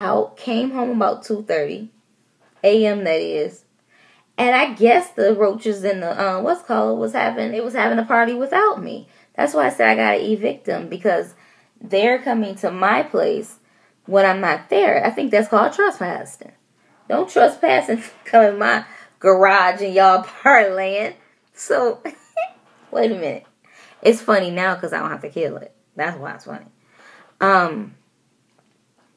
out, came home about 2.30 a.m. that is. And I guess the roaches in the, uh, what's called, was having, it was having a party without me. That's why I said I gotta evict them because they're coming to my place when I'm not there. I think that's called trespassing. Don't trespass and come in my garage and y'all parlaying. So, wait a minute. It's funny now because I don't have to kill it. That's why it's funny. Um,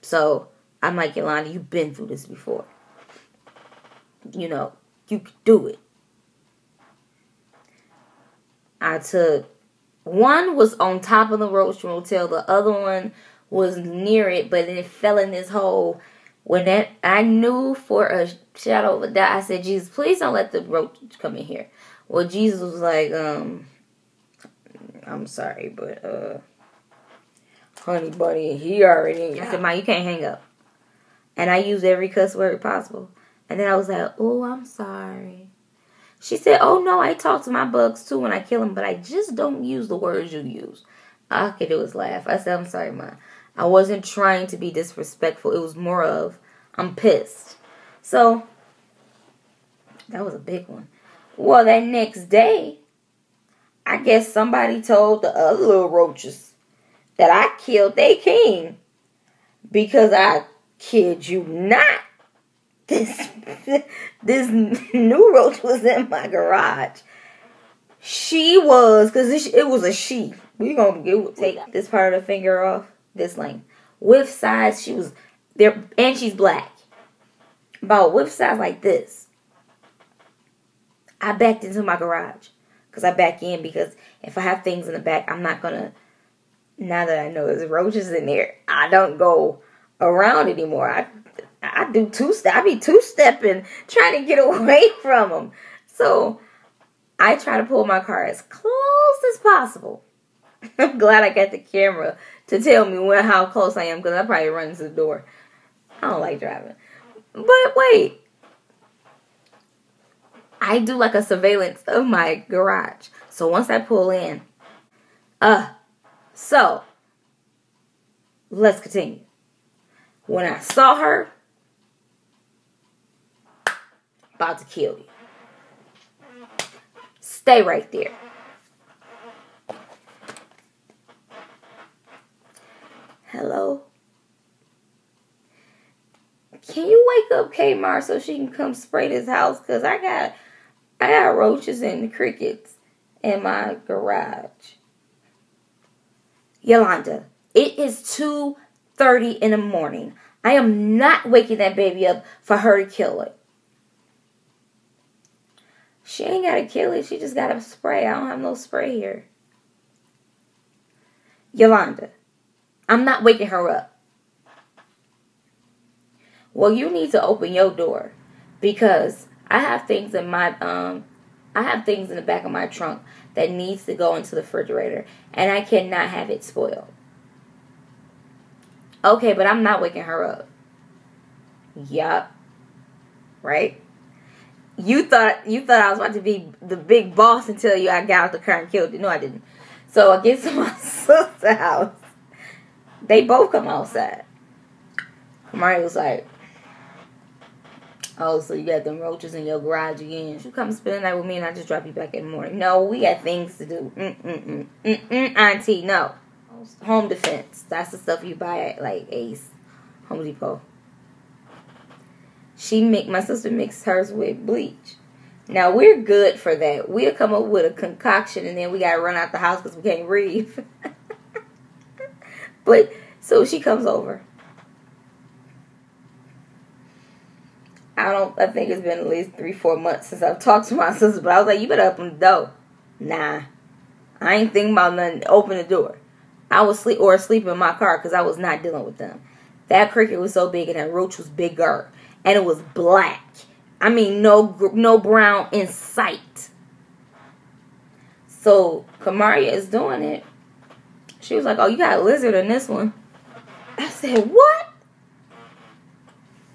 so I'm like, Yolanda, you've been through this before. You know, you can do it. I took one was on top of the roach motel, the other one was near it, but then it fell in this hole. When that I knew for a shadow of a doubt, I said, Jesus, please don't let the roach come in here. Well, Jesus was like, um, I'm sorry, but uh honey bunny, he already I said, Ma, you can't hang up. And I used every cuss word possible. And then I was like, oh, I'm sorry. She said, oh, no, I talk to my bugs too when I kill them, but I just don't use the words you use. All I could do was laugh. I said, I'm sorry, Ma. I wasn't trying to be disrespectful. It was more of, I'm pissed. So, that was a big one. Well, that next day, I guess somebody told the other little roaches that I killed their king because I kid you not. This this new roach was in my garage. She was because it was a she. We gonna take this part of the finger off this length. With size, she was there, and she's black. About with size like this. I backed into my garage because I back in because if I have things in the back, I'm not gonna. Now that I know there's roaches in there, I don't go around anymore. I I do two step. I be two stepping, trying to get away from them. So I try to pull my car as close as possible. I'm glad I got the camera to tell me when how close I am because I probably run to the door. I don't like driving. But wait. I do like a surveillance of my garage. So once I pull in, uh, so let's continue. When I saw her, about to kill you. Stay right there. Hello? Can you wake up Kamari so she can come spray this house? Cause I got I got roaches and crickets in my garage. Yolanda, it is 2.30 in the morning. I am not waking that baby up for her to kill it. She ain't got to kill it. She just got to spray. I don't have no spray here. Yolanda, I'm not waking her up. Well, you need to open your door because I have things in my um I have things in the back of my trunk that needs to go into the refrigerator and I cannot have it spoiled. Okay, but I'm not waking her up. Yup. Right? You thought you thought I was about to be the big boss until you I got out the car and killed you. No, I didn't. So I get to my sister's house. They both come outside. Kamari was like, Oh, so you got them roaches in your garage again. You come spend the night with me and I just drop you back in the morning. No, we got things to do. Mm-mm-mm. Mm-mm, auntie, no. Home defense. That's the stuff you buy at like Ace, Home Depot. She make my sister mix hers with bleach. Now we're good for that. We'll come up with a concoction and then we gotta run out the house because we can't breathe. but so she comes over. I don't. I think it's been at least three, four months since I've talked to my sister. But I was like, "You better open the door." Nah, I ain't thinking about nothing. Open the door. I was sleep or asleep in my car because I was not dealing with them. That cricket was so big and that roach was bigger and it was black. I mean, no no brown in sight. So Kamaria is doing it. She was like, "Oh, you got a lizard in this one." I said, "What?"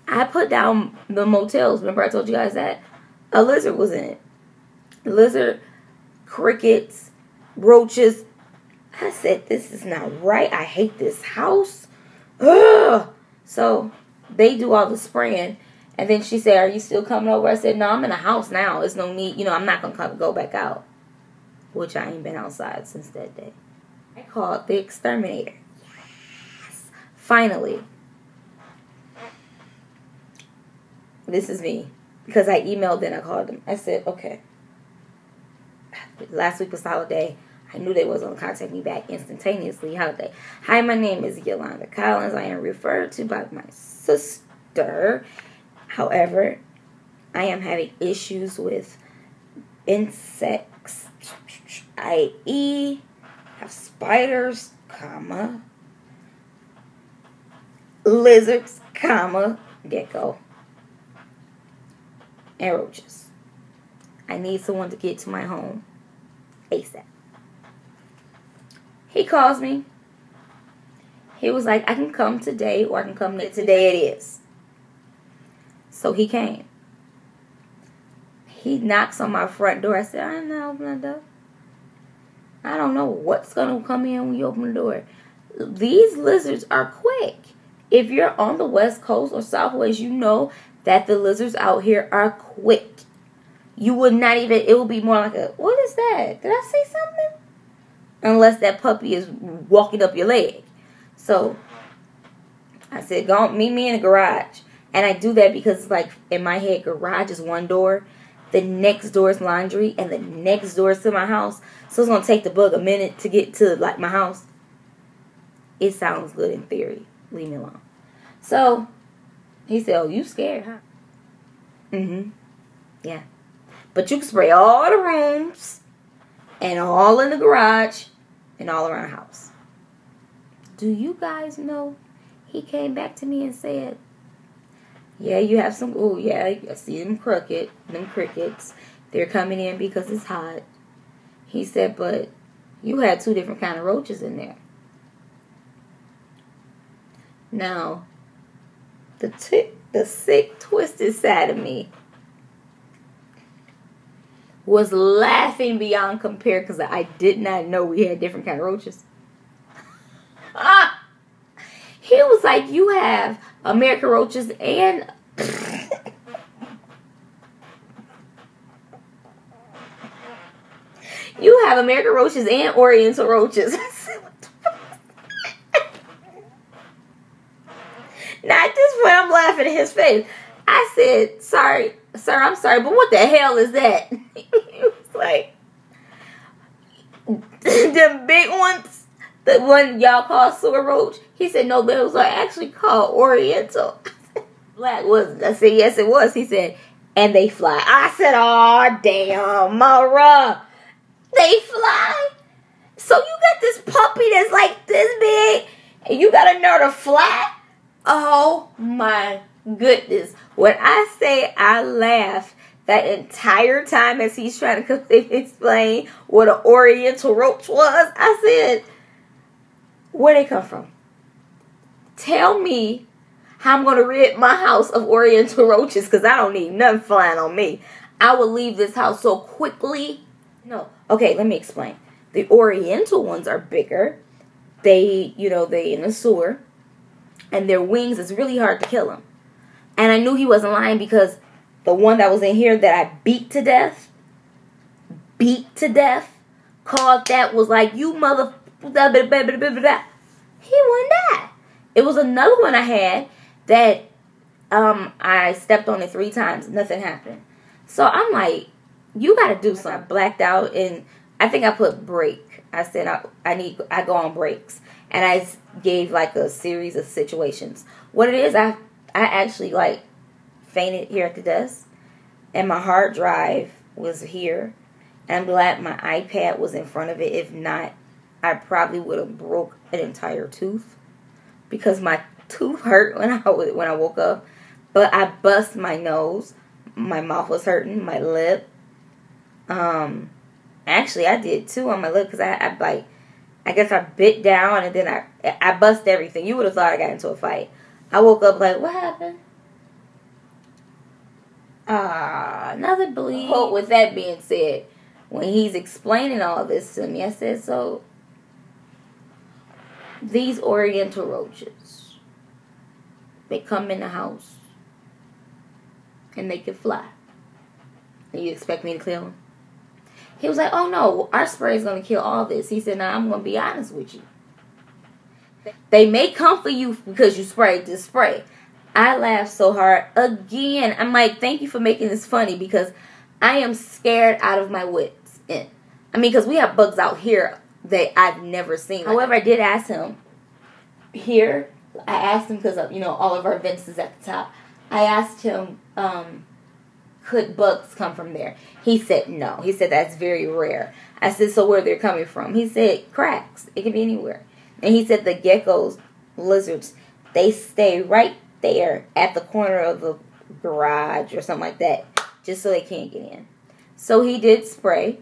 I put down the motels. Remember, I told you guys that a lizard was in it. Lizard, crickets, roaches. I said, "This is not right. I hate this house." Ugh. So they do all the spraying. And then she said, "Are you still coming over?" I said, "No, I'm in the house now. It's no need. You know, I'm not gonna come go back out." Which I ain't been outside since that day. I called the exterminator. Yes, finally. This is me because I emailed and I called them. I said, "Okay." Last week was holiday. I knew they was to contact me back instantaneously. Holiday. Hi, my name is Yolanda Collins. I am referred to by my sister. However, I am having issues with insects, i.e., have spiders, comma, lizards, comma, gecko, and roaches. I need someone to get to my home ASAP. He calls me. He was like, I can come today or I can come next. Today it is. So he came. He knocks on my front door. I said, I am not opening the door. I don't know what's going to come in when you open the door. These lizards are quick. If you're on the west coast or southwest, you know that the lizards out here are quick. You would not even, it would be more like a, what is that? Did I say something? Unless that puppy is walking up your leg. So I said, go meet me in the garage. And I do that because it's like in my head, garage is one door, the next door is laundry, and the next door is to my house. So it's gonna take the bug a minute to get to like my house. It sounds good in theory. Leave me alone. So he said, Oh, you scared, huh? Mm-hmm. Yeah. But you can spray all the rooms and all in the garage and all around the house. Do you guys know he came back to me and said, Yeah, you have some oh yeah, I see them crooked, them crickets. They're coming in because it's hot. He said, but you had two different kind of roaches in there. Now, the t- the sick, twisted side of me was laughing beyond compare because I did not know we had different kind of roaches. ah! He was like, you have American roaches and you have American roaches and Oriental roaches. now at this point, I'm laughing at his face. I said, "Sorry, sir, I'm sorry, but what the hell is that? like, the big ones, the one y'all call sewer roach. He said, no, those are actually called Oriental. Black was, I said, yes, it was. He said, and they fly. I said, oh, damn, Mara, they fly? So you got this puppy that's like this big, and you got a nerve to fly? Oh my goodness. When I say I laugh that entire time as he's trying to explain what an oriental roach was, I said, where they come from? Tell me how I'm going to rid my house of oriental roaches because I don't need nothing flying on me. I will leave this house so quickly. No. Okay, let me explain. The oriental ones are bigger. They, you know, they in the sewer. And their wings it's really hard to kill them. And I knew he wasn't lying because the one that was in here that I beat to death, beat to death, called that was like, you mother. He wouldn't die. It was another one I had that um I stepped on it three times. Nothing happened. So I'm like, you got to do something. I blacked out and I think I put break. I said I, I need I go on breaks and I gave like a series of situations. What it is, I I actually like fainted here at the desk, and my hard drive was here. And I'm glad my iPad was in front of it. If not, I probably would have broke an entire tooth because my tooth hurt when I when I woke up. But I bust my nose. My mouth was hurting. My lip. Um, actually, I did too on my lip because I, I like. I guess I bit down and then I I bust everything. You would have thought I got into a fight. I woke up like, what happened? Ah, uh, another bleed. But with that being said, when he's explaining all this to me, I said, so these oriental roaches, they come in the house and they can fly. And you expect me to kill them? He was like, oh no, our spray is going to kill all this. He said, now I'm going to be honest with you. They may come for you because you sprayed this spray. I laughed so hard. Again, I'm like, thank you for making this funny because I am scared out of my wits. I mean, because we have bugs out here that I've never seen. However, I did ask him here. I asked him because, you know, all of our vents is at the top. I asked him, um, could bugs come from there? He said no. He said that's very rare. I said, so where they're coming from? He said cracks. It can be anywhere. And he said the geckos, lizards, they stay right there at the corner of the garage or something like that, just so they can't get in. So he did spray.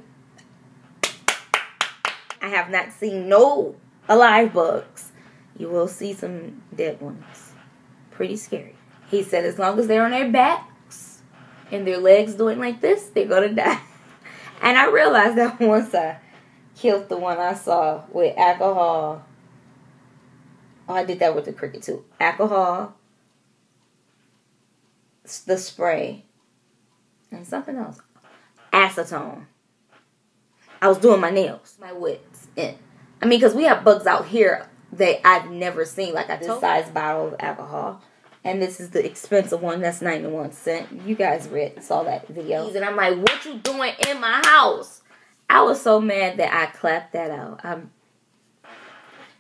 I have not seen no alive bugs. You will see some dead ones. Pretty scary. He said as long as they're on their backs and their legs doing like this, they're gonna die. And I realized that once I killed the one I saw with alcohol. Oh, I did that with the cricket too. Alcohol, the spray, and something else. Acetone. I was doing my nails, my wits. And, I mean, because we have bugs out here that I've never seen. Like I this size bottle of alcohol. And this is the expensive one. That's 91 cent. You guys read, saw that video. And I'm like, what you doing in my house? I was so mad that I clapped that out. I'm,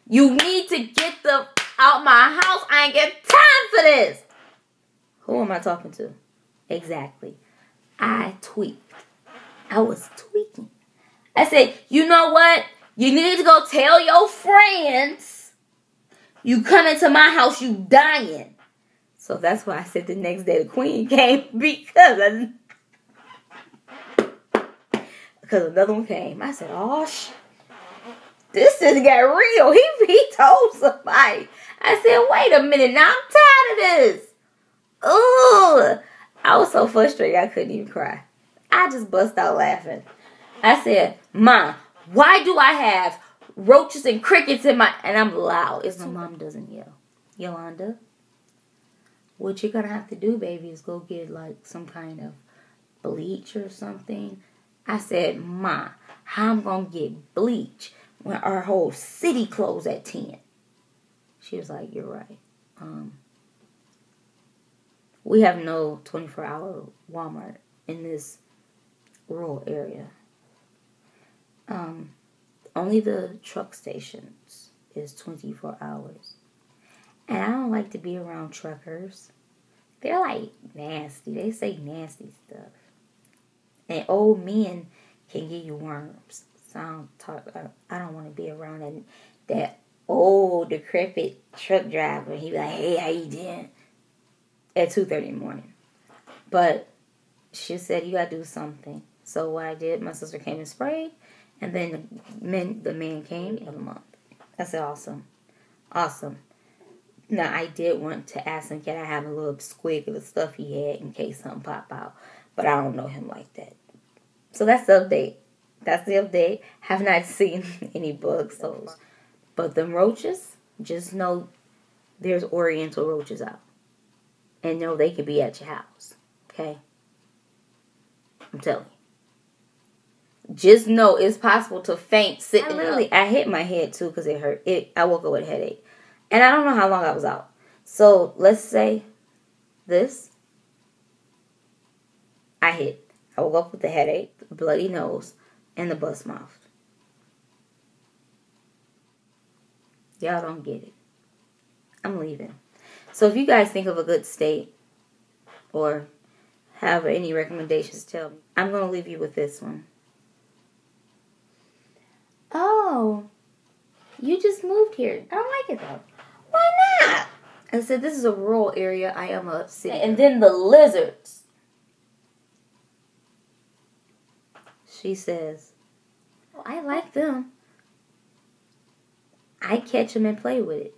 you need to get the out my house. I ain't got time for this. Who am I talking to? Exactly. I tweaked. I was tweaking. I said, you know what? You need to go tell your friends you come into my house, you dying. So that's why I said the next day the queen came because I, because another one came. I said, oh sh, this just got real. He he told somebody. I said, wait a minute, now I'm tired of this. Ugh. I was so frustrated I couldn't even cry. I just bust out laughing. I said, Mom, why do I have roaches and crickets in my and I'm loud. It's my mom doesn't yell. Yolanda, what you're gonna have to do, baby, is go get like some kind of bleach or something. I said, Ma, how I'm gonna get bleach when our whole city closed at ten? She was like, You're right. Um, we have no 24 hour Walmart in this rural area. Um, only the truck stations is 24 hours. And I don't like to be around truckers. They're like nasty. They say nasty stuff. And old men can give you worms. I don't talk. I don't want to be around that that old decrepit truck driver. He be like, "Hey, how you doing?" At two thirty in the morning. But she said you gotta do something. So what I did, my sister came and sprayed, and then the man the man came in a month. I said, "Awesome, awesome." Now I did want to ask him, can I have a little squig of the stuff he had in case something pop out, but I don't know him like that. So that's the update. That's the update. Have not seen any bugs so but them roaches, just know there's oriental roaches out. And know they could be at your house. Okay? I'm telling you. Just know it's possible to faint sitting. I literally, I hit my head too because it hurt. It. I woke up with a headache, and I don't know how long I was out. So let's say this. I hit. I woke up with a headache, bloody nose, and the bust mouth. Y'all don't get it. I'm leaving. So if you guys think of a good state or have any recommendations, tell me. I'm going to leave you with this one. Oh, you just moved here. I don't like it though. Why not? I said, this is a rural area. I am a city. And then the lizards. She says, oh, I like them. I catch them and play with it.